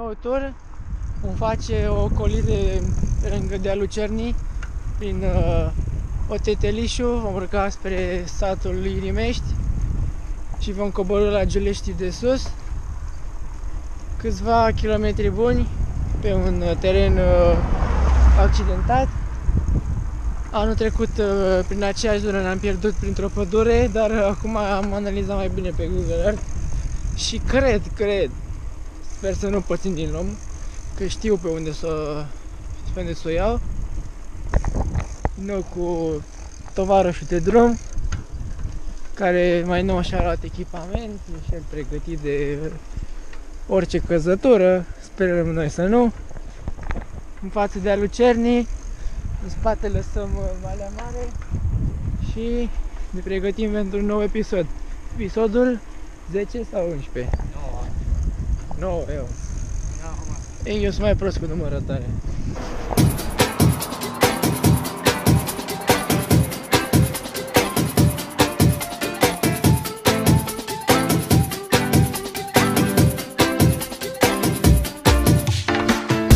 Nou tur vom face o colire lângă dealul Cernii prin uh, Otetelișu, vom urca spre satul Irimești și vom coborâ la Giulești de sus. Câțiva kilometri buni pe un uh, teren uh, accidentat. Anul trecut uh, prin aceeași zonă ne-am pierdut printr-o pădure, dar uh, acum am analizat mai bine pe Google Earth și cred, cred, sper să nu pățin din lom, că știu pe unde să, pe unde să o iau. Nu cu tovarășul de drum, care mai nou și-a luat echipament, e și el pregătit de orice căzătură, sperăm noi să nu. În față de alu Cernii, în spate lăsăm uh, Valea Mare și ne pregătim pentru un nou episod. Episodul 10 sau 11? 9. 9, eu. Ei, eu sunt mai prost cu numărătare.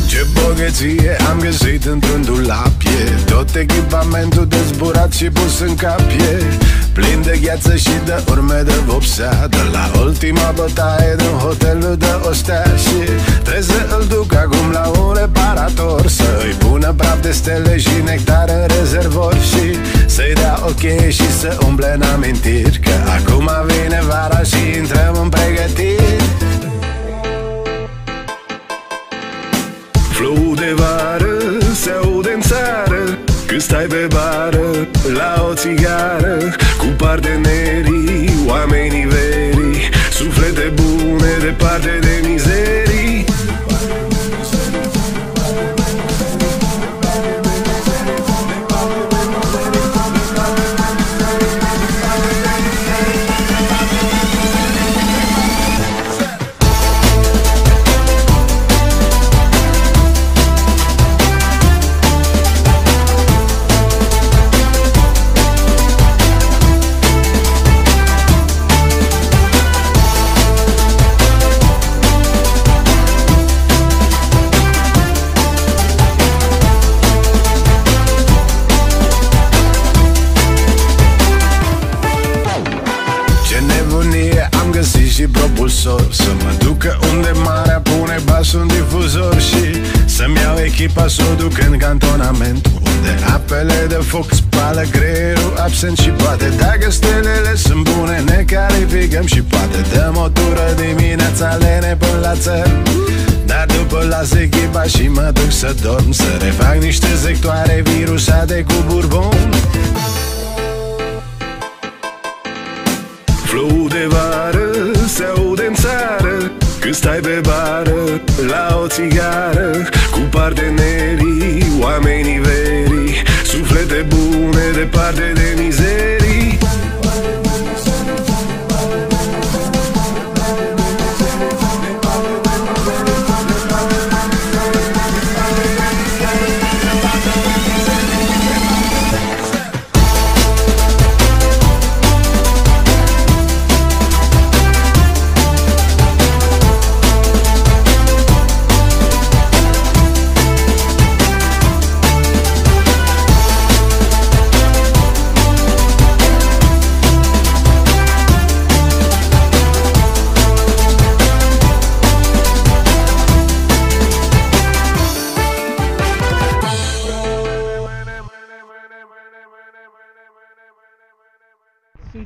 Ce bogăție am găsit într-un dulapie Tot echipamentul dezburat și pus în capie Plin de gheață și de urme de vopsea De la ultima bătaie din hotelul de ostea Și trebuie să îl duc acum la un reparator Să-i pună praf de stele și nectar în rezervor Și să-i dea o cheie și să umble în amintiri Că acum vine vara și intrăm în pregătiri. Flow de vară se aude în țară Când stai pe bară la o țigară Cu partenerii, oamenii verii Suflete bune departe de și propulsor Să mă ducă unde marea pune basul în difuzor Și să-mi iau echipa să o duc în cantonament Unde apele de foc spală greierul absent Și poate dacă stelele sunt bune ne calificăm Și poate dăm o tură dimineața lene până la țăr. Dar după las echipa și mă duc să dorm Să refac niște sectoare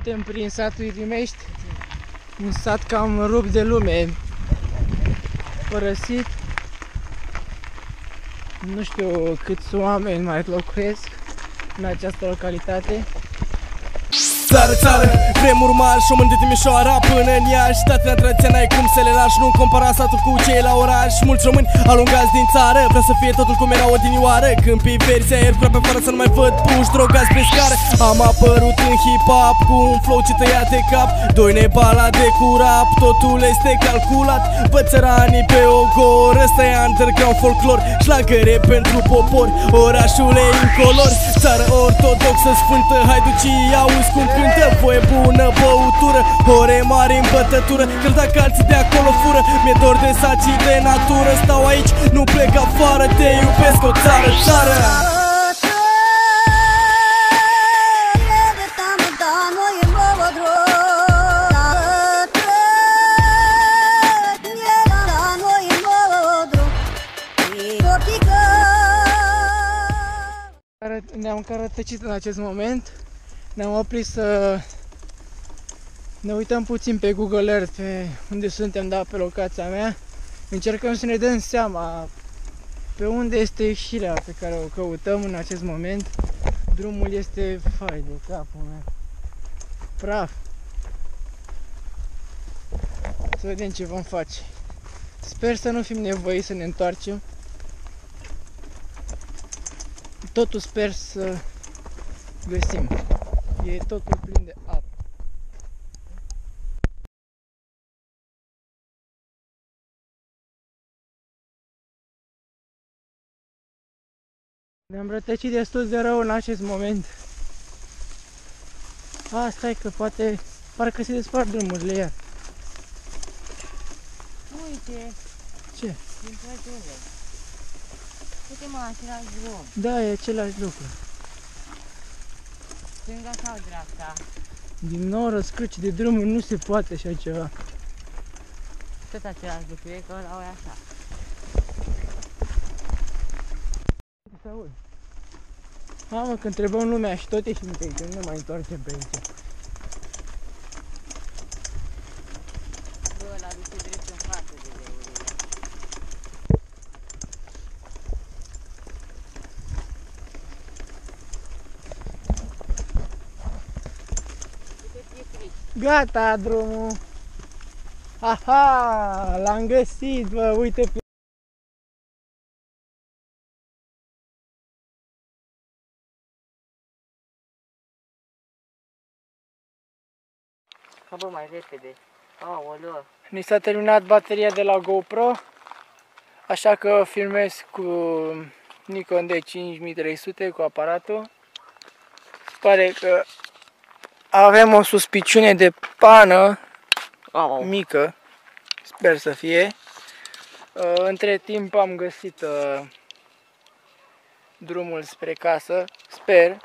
Suntem prin satul Irimești, un sat cam rupt de lume, părăsit. Nu știu câți oameni mai locuiesc în această localitate. Țară, țară, vremuri mari și de Timișoara Până în Iași, stația tradiția n-ai cum să le lași Nu compara satul cu cei la oraș. Mulți români alungați din țară Vrea să fie totul cum era odinioară. Câmpii verzi, aer curat pe afară să nu mai văd puși Drogați pe scară. Am apărut în hip-hop Cu un flow ce tăia de cap. Doi nebala de curap Totul este calculat. Văd țăranii pe ogor Ăsta e underground folclor. Șlagăre pentru popor Orașul e incolor. Țară ortodoxă sfântă Hai duci auzi cum cântă Voie bună, băutură, ore mari în bătătură Când dacă alții de acolo fură Mi-e dor de sacii de natură Stau aici, nu plec afară Te iubesc o țară, țară Ne-am cărătăcit în acest moment. Ne-am oprit să ne uităm puțin pe Google Earth pe unde suntem, da, pe locația mea. Încercăm să ne dăm seama pe unde este ieșirea pe care o căutăm în acest moment. Drumul este fai de capul meu. Praf. Să vedem ce vom face. Sper să nu fim nevoiți să ne întoarcem. Totul sper să găsim. E totul plin de apă. Ne-am rătăcit destul de rău în acest moment. Asta e că poate, parcă se despart drumurile iar. Uite, Ce? din pădure. Uite mă, același drum. Da, e același lucru. Stânga sau dreapta? Din nou răscruci de drumuri nu se poate așa ceva. Tot același lucru, e că ăla e așa. Se aud. Mamă, că întrebăm lumea și tot ieșim pe aici, nu ne mai întoarcem pe aici. Bă, ăla duce drept în față de leurile. Uite pietri. Gata drumul! Aha! L-am găsit, bă, uite pe... Ca bă, mai repede. Aoleu. Ni s-a terminat bateria de la GoPro, așa că filmez cu Nikon D5300 cu aparatul. Se pare că avem o suspiciune de pană Au. mică, sper să fie. Uh, Între timp am găsit uh, drumul spre casă, sper,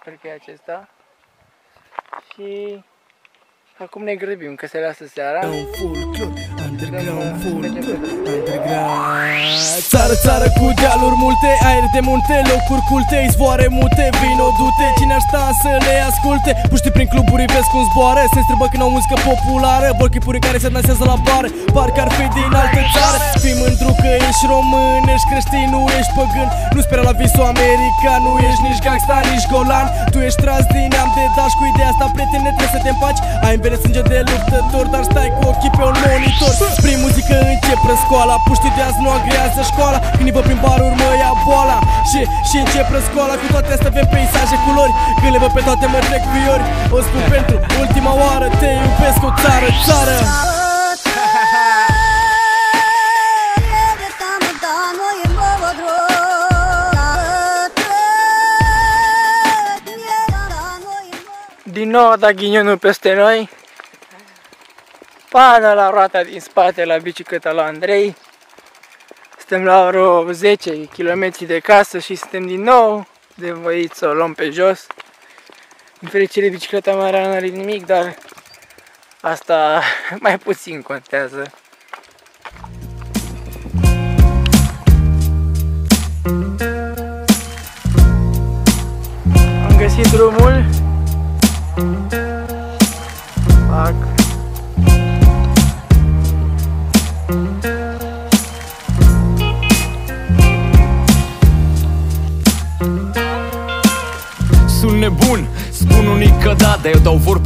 sper că e acesta. Și acum ne grăbim, că se lasă seara. Folklore, underground folklore, underground. Țară, țară cu dealuri multe, aer de munte, locuri culte, izvoare mute, vino dute. Cine ar sta să le asculte? Puștii prin cluburi vezi cum zboară. Se strâmbă când au muzică populară. Vor chipuri care se dansează la bar. Parcă ar fi din altă țară. Fii mândru că ești român, ești creștin, nu ești păgân. Nu spera la visul american, nu ești nici gangsta, nici golan. Tu ești tras din neam de daș cu ideea asta, prietene, trebuie să te împaci. Ai în vene sânge de luptător, dar stai cu ochii pe un monitor Prin muzică încep răscoala, puștii de azi nu agrează școala. Când îi văd prin baruri mă ia boala. Și, și încep răscoala, cu toate astea avem peisaje, culori. Când le văd pe toate mă trec fiori. O spun pentru ultima oară, te iubesc o țară, țară. Din nou a dat ghinionul peste noi. Pană la roata din spate la bicicleta lui Andrei. Suntem la vreo 10 km de casă și suntem din nou de voit să o luăm pe jos. În fericire bicicleta mea nu are nimic, dar asta mai puțin contează. Am găsit drumul.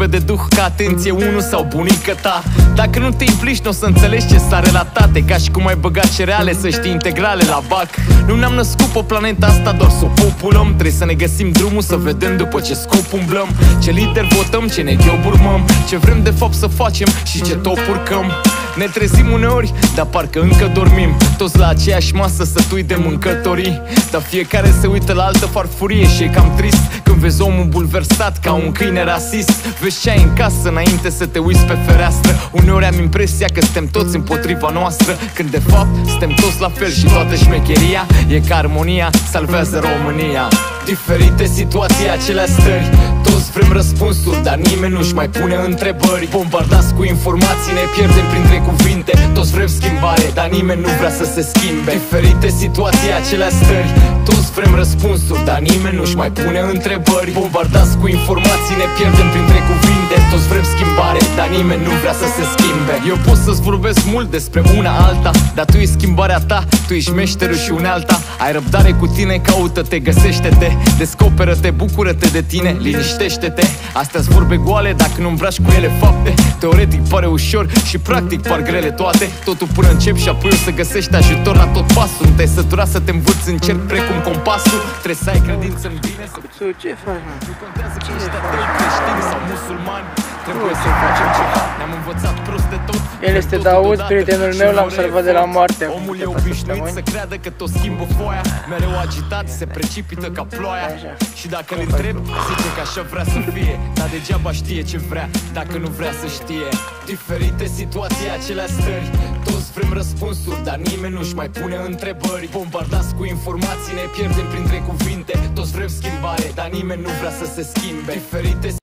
Vorbe de duh ca atenție unul sau bunica ta. Dacă nu te implici, nu o să înțelegi ce s-a relatat. E ca și cum ai băgat cereale să știi integrale la bac. Nu ne-am născut pe planeta asta doar să o populăm. Trebuie să ne găsim drumul să vedem după ce scop umblăm. Ce lider votăm, ce ne urmăm Ce vrem de fapt să facem și ce top urcăm Ne trezim uneori, dar parcă încă dormim. Toți la aceeași masă sătui de mâncătorii. Dar fiecare se uită la altă farfurie și e cam trist Când vezi omul bulversat ca un câine rasist. Vezi ce ai în casă înainte să te uiți pe fereastră. Uneori am impresia că suntem toți împotriva noastră Când de fapt suntem toți la fel și toată șmecheria E că armonia salvează România. Diferite situații, aceleași stări Toți vrem răspunsuri, dar nimeni nu-și mai pune întrebări. Bombardați cu informații, ne pierdem printre cuvinte. Toți vrem schimbare, dar nimeni nu vrea să se schimbe. Diferite situații, aceleași stări Toți vrem răspunsuri, dar nimeni nu-și mai pune întrebări. Bombardați cu informații, ne pierdem printre cuvinte. Toți vrem schimbare, dar nimeni nu vrea să se schimbe. Eu pot să-ți vorbesc mult despre una alta Dar tu ești schimbarea ta, tu ești meșterul și unealta. Ai răbdare cu tine, caută-te, găsește-te. Descoperă-te, bucură-te de tine, liniștește-te. Astea-s vorbe goale dacă nu îmbraci cu ele fapte. Teoretic pare ușor și practic par grele toate. Totul până încep și apoi o să găsești ajutor la tot pasul. Nu te-ai săturat să te învârți în cerc precum compasul. Trebuie să ai credință în bine. Să Tu ce faci, mă? nu contează că ești ateu, creștin sau musulman. Trebuie să facem ceva, ne-am învățat prost de tot. El este Tot Daud, deodată prietenul și meu, l-am fără salvat de la efort. moarte. acum Omul e câteva obișnuit săptămâni. să creadă că tot schimbă foaia. Mereu agitat, se precipită ca ploaia. Așa. Și dacă îl întreb, zice că așa vrea să fie. Dar degeaba știe ce vrea, dacă nu vrea să știe. Diferite situații, aceleași stări Toți vrem răspunsuri, dar nimeni nu-și mai pune întrebări Bombardați cu informații, ne pierdem printre cuvinte Toți vrem schimbare, dar nimeni nu vrea să se schimbe Diferite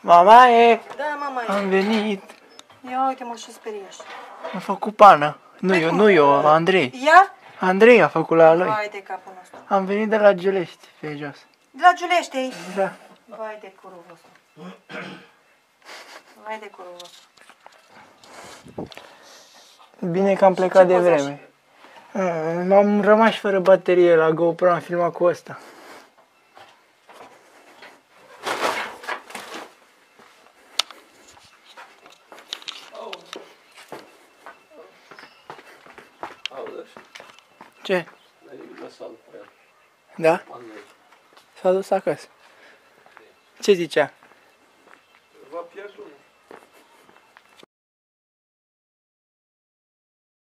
Mama e, Da, mama, am venit. ia uite mă și speriaș. Am făcut pană. Nu eu, nu eu, Andrei. Ia? Andrei a făcut la lui. Vai de capul nostru. Am venit de la Giulești, pe jos. De la Giulești Da. Vai de curul vostru. Vai de curul vostru. Bine că am plecat Ce de pozaș? vreme. Ah, M-am rămas fără baterie la GoPro, am filmat cu ăsta. Ce? Da? S-a dus acasă. Ce zicea?